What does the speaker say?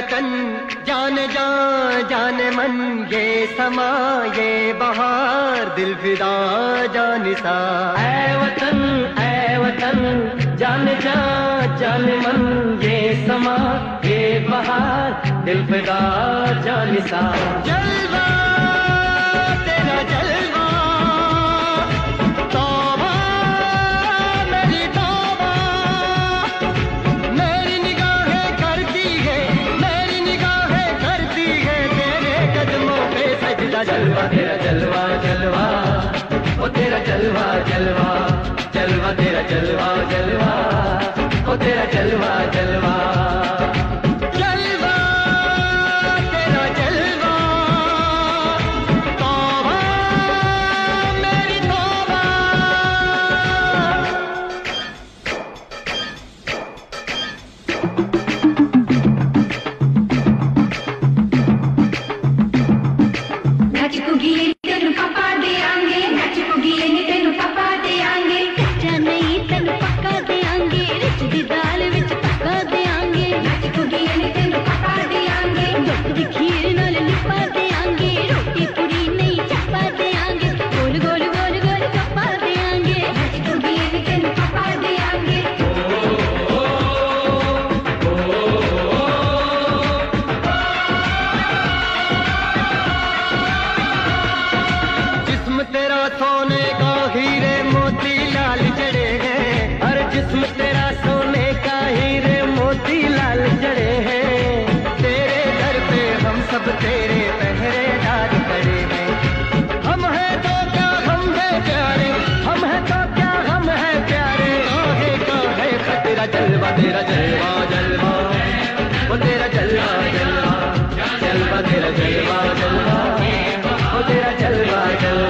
वतन जान जा जान मन ये समा ये बहार दिल फिदा जान सा। ऐ वतन ऐ वतन जान जा जान मन ये समा ये बहार दिल फिदा जान सा। जलवा to be back. अब तेरे डाल करे मैं। हम हैं तो क्या हम है प्यारे? हम हैं तो क्या हम तो है प्यारे? काहे का है तेरा जलवा तेरा जलवा जलवा। वो तेरा जलवा जलवा। जलवा, तेरा जलवा जलवा। वो तेरा जलवा जलवा।